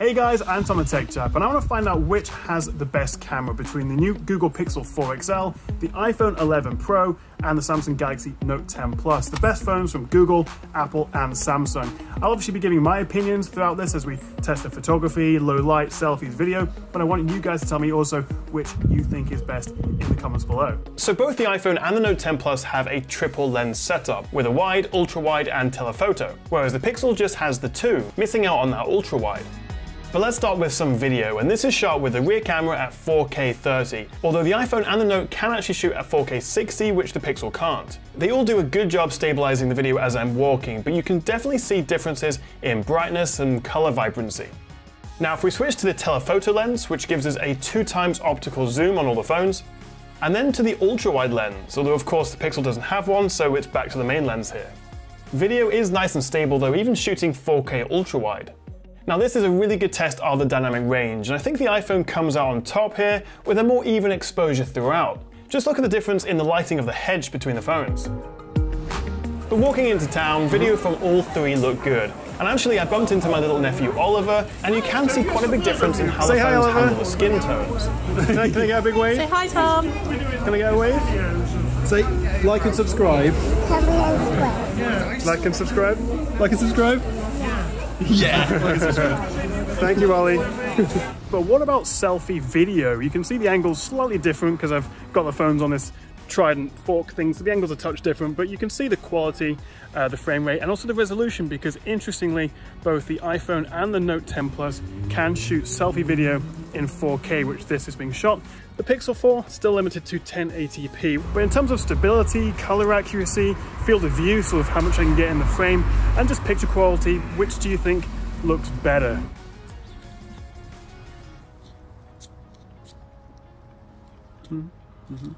Hey guys, I'm Tom the Tech Chap, and I want to find out which has the best camera between the new Google Pixel 4 XL, the iPhone 11 Pro, and the Samsung Galaxy Note 10 Plus, the best phones from Google, Apple, and Samsung. I'll obviously be giving my opinions throughout this as we test the photography, low light, selfies, video, but I want you guys to tell me also which you think is best in the comments below. So both the iPhone and the Note 10 Plus have a triple lens setup, with a wide, ultra wide, and telephoto, whereas the Pixel just has the two, missing out on that ultra wide. But let's start with some video, and this is shot with the rear camera at 4K 30, although the iPhone and the Note can actually shoot at 4K 60, which the Pixel can't. They all do a good job stabilizing the video as I'm walking, but you can definitely see differences in brightness and color vibrancy. Now if we switch to the telephoto lens, which gives us a 2 times optical zoom on all the phones, and then to the ultra-wide lens, although of course the Pixel doesn't have one, so it's back to the main lens here. Video is nice and stable though, even shooting 4K ultra-wide. Now this is a really good test of the dynamic range, and I think the iPhone comes out on top here with a more even exposure throughout. Just look at the difference in the lighting of the hedge between the phones. But walking into town, video from all three look good. And actually I bumped into my little nephew Oliver, and you can see quite a big difference in how Say the phones Oliver. handle the skin tones. can, I, can I get a big wave? Say hi, Tom. Can I get a wave? Say like and subscribe. Like and subscribe? Like and subscribe? Yeah. Thank you, Ollie. but what about selfie video? You can see the angles slightly different because I've got the phones on this trident fork thing, so the angles are touch different, but you can see the quality, uh, the frame rate, and also the resolution because interestingly, both the iPhone and the Note 10 Plus can shoot selfie video in 4K, which this is being shot. The Pixel 4 still limited to 1080p, but in terms of stability, color accuracy, field of view, sort of how much I can get in the frame, and just picture quality, which do you think looks better? Mm-hmm.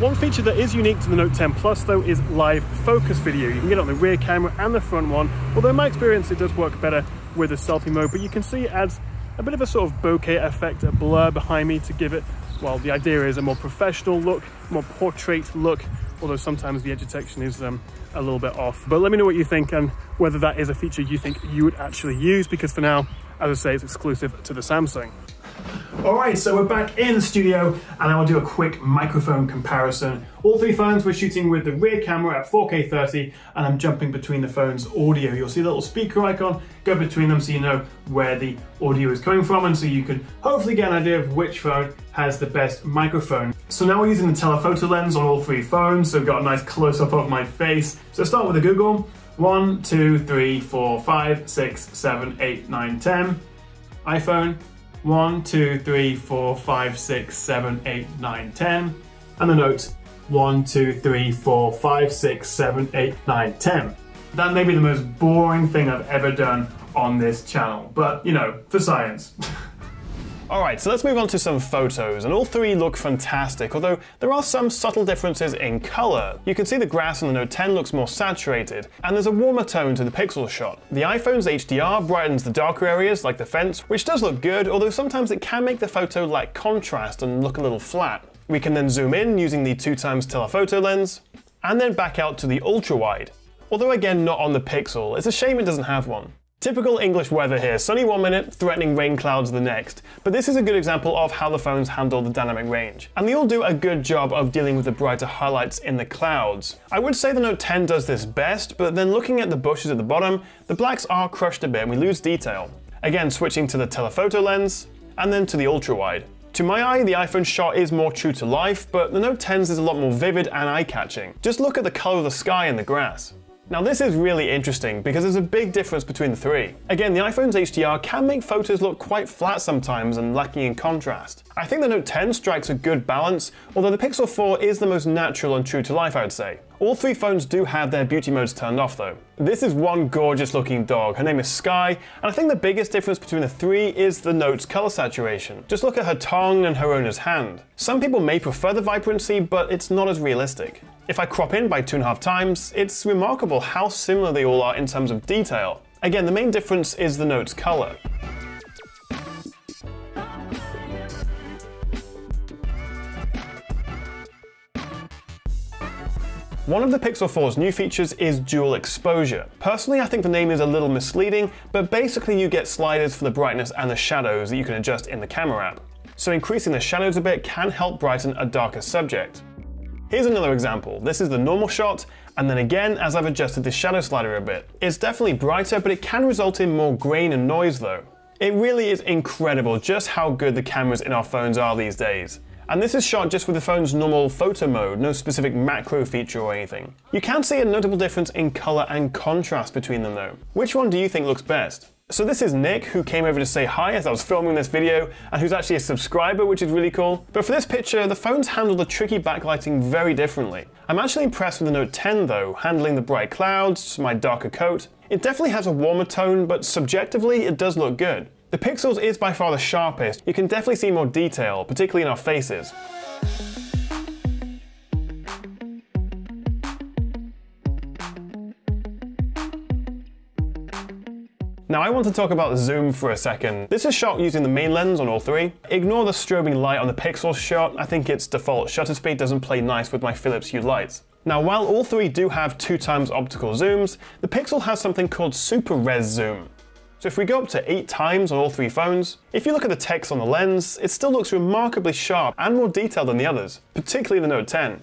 One feature that is unique to the Note 10 Plus though is live focus video. You can get it on the rear camera and the front one, although in my experience it does work better with the selfie mode, but you can see it adds a bit of a sort of bokeh effect, a blur behind me to give it, well, the idea is a more professional look, more portrait look, although sometimes the edge detection is um, a little bit off. But let me know what you think and whether that is a feature you think you would actually use, because for now, as I say, it's exclusive to the Samsung. All right, so we're back in the studio and I will do a quick microphone comparison. All three phones we're shooting with the rear camera at 4K 30 and I'm jumping between the phone's audio. You'll see a little speaker icon, go between them so you know where the audio is coming from and so you can hopefully get an idea of which phone has the best microphone. So now we're using the telephoto lens on all three phones, so we've got a nice close-up of my face. So start with the Google. One, two, three, four, five, six, seven, eight, nine, ten. iPhone. One, two, three, four, five, six, seven, eight, nine, ten. And the note. One, two, three, four, five, six, seven, eight, nine, ten. That may be the most boring thing I've ever done on this channel, but you know, for science. Alright, so let's move on to some photos, and all three look fantastic, although there are some subtle differences in colour. You can see the grass on the Note 10 looks more saturated, and there's a warmer tone to the Pixel shot. The iPhone's HDR brightens the darker areas, like the fence, which does look good, although sometimes it can make the photo lack contrast and look a little flat. We can then zoom in using the 2 times telephoto lens, and then back out to the ultra-wide. Although again not on the Pixel, it's a shame it doesn't have one. Typical English weather here, sunny one minute, threatening rain clouds the next. But this is a good example of how the phones handle the dynamic range. And they all do a good job of dealing with the brighter highlights in the clouds. I would say the Note 10 does this best, but then looking at the bushes at the bottom, the blacks are crushed a bit and we lose detail. Again, switching to the telephoto lens, and then to the ultra wide. To my eye, the iPhone shot is more true to life, but the Note 10's is a lot more vivid and eye-catching. Just look at the color of the sky and the grass. Now this is really interesting because there's a big difference between the three. Again, the iPhone's HDR can make photos look quite flat sometimes and lacking in contrast. I think the Note 10 strikes a good balance, although the Pixel 4 is the most natural and true to life I would say. All three phones do have their beauty modes turned off though. This is one gorgeous looking dog, her name is Sky, and I think the biggest difference between the three is the Note's color saturation. Just look at her tongue and her owner's hand. Some people may prefer the vibrancy, but it's not as realistic. If I crop in by two and a half times, it's remarkable how similar they all are in terms of detail. Again, the main difference is the Note's color. One of the Pixel 4's new features is dual exposure. Personally, I think the name is a little misleading, but basically you get sliders for the brightness and the shadows that you can adjust in the camera app. So increasing the shadows a bit can help brighten a darker subject. Here's another example. This is the normal shot, and then again as I've adjusted the shadow slider a bit. It's definitely brighter, but it can result in more grain and noise though. It really is incredible just how good the cameras in our phones are these days. And this is shot just with the phone's normal photo mode, no specific macro feature or anything. You can see a notable difference in colour and contrast between them though. Which one do you think looks best? So this is Nick, who came over to say hi as I was filming this video, and who's actually a subscriber, which is really cool. But for this picture, the phone's handled the tricky backlighting very differently. I'm actually impressed with the Note 10 though, handling the bright clouds, my darker coat. It definitely has a warmer tone, but subjectively, it does look good. The Pixels is by far the sharpest. You can definitely see more detail, particularly in our faces. Now I want to talk about zoom for a second. This is shot using the main lens on all three. Ignore the strobing light on the Pixel shot, I think its default shutter speed doesn't play nice with my Philips Hue lights. Now while all three do have two times optical zooms, the Pixel has something called super res zoom. So if we go up to 8 times on all three phones, if you look at the text on the lens, it still looks remarkably sharp and more detailed than the others, particularly the Note 10.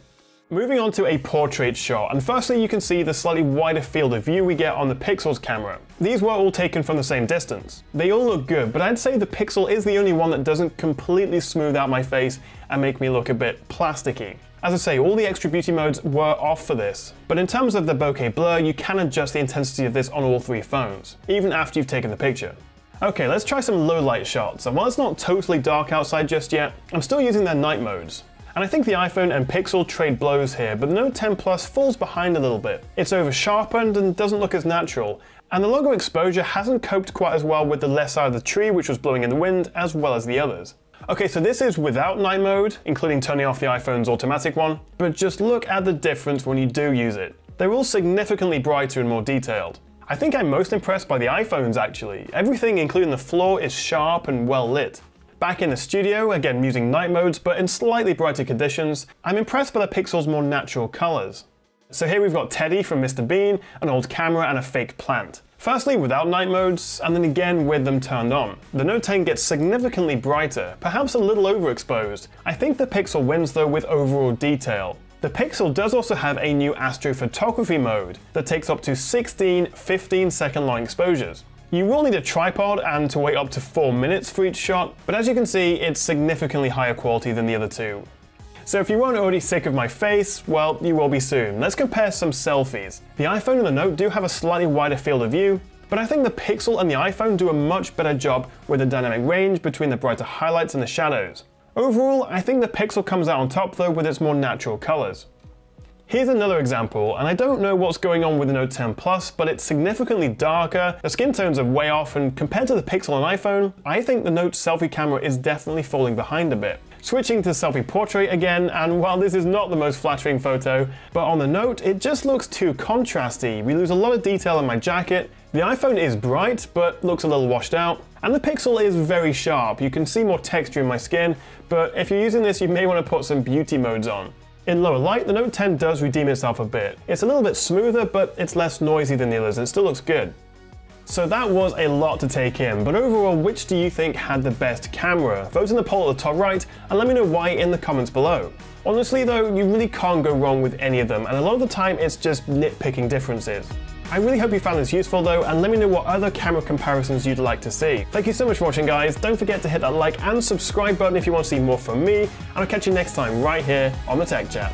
Moving on to a portrait shot, and firstly you can see the slightly wider field of view we get on the Pixel's camera. These were all taken from the same distance. They all look good, but I'd say the Pixel is the only one that doesn't completely smooth out my face and make me look a bit plasticky. As I say, all the extra beauty modes were off for this, but in terms of the bokeh blur, you can adjust the intensity of this on all three phones, even after you've taken the picture. Okay, let's try some low light shots, and while it's not totally dark outside just yet, I'm still using their night modes. And I think the iPhone and Pixel trade blows here, but the Note 10 Plus falls behind a little bit. It's over sharpened and doesn't look as natural, and the long exposure hasn't coped quite as well with the left side of the tree which was blowing in the wind, as well as the others. Okay, so this is without night mode, including turning off the iPhone's automatic one, but just look at the difference when you do use it. They're all significantly brighter and more detailed. I think I'm most impressed by the iPhones actually. Everything, including the floor, is sharp and well lit. Back in the studio, again using night modes, but in slightly brighter conditions, I'm impressed by the Pixel's more natural colours. So here we've got Teddy from Mr. Bean, an old camera and a fake plant. Firstly without night modes, and then again with them turned on. The Note 10 gets significantly brighter, perhaps a little overexposed. I think the Pixel wins though with overall detail. The Pixel does also have a new astrophotography mode that takes up to 16 15 second long exposures. You will need a tripod and to wait up to 4 minutes for each shot, but as you can see, it's significantly higher quality than the other two. So if you weren't already sick of my face, well, you will be soon. Let's compare some selfies. The iPhone and the Note do have a slightly wider field of view, but I think the Pixel and the iPhone do a much better job with the dynamic range between the brighter highlights and the shadows. Overall, I think the Pixel comes out on top though with its more natural colours. Here's another example, and I don't know what's going on with the Note 10 Plus, but it's significantly darker, the skin tones are way off, and compared to the Pixel and iPhone, I think the Note selfie camera is definitely falling behind a bit. Switching to selfie portrait again, and while this is not the most flattering photo, but on the note, it just looks too contrasty. We lose a lot of detail in my jacket. The iPhone is bright, but looks a little washed out. And the Pixel is very sharp. You can see more texture in my skin, but if you're using this, you may want to put some beauty modes on. In lower light, the Note 10 does redeem itself a bit. It's a little bit smoother, but it's less noisy than the others and it still looks good. So that was a lot to take in, but overall, which do you think had the best camera? Vote in the poll at the top right and let me know why in the comments below. Honestly though, you really can't go wrong with any of them, and a lot of the time it's just nitpicking differences. I really hope you found this useful though, and let me know what other camera comparisons you'd like to see. Thank you so much for watching guys, don't forget to hit that like and subscribe button if you want to see more from me, and I'll catch you next time right here on the Tech Chap.